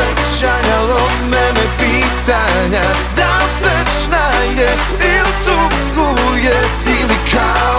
Tek šaljalo mene pitanja. Da li srčna je ili tuguje ili kao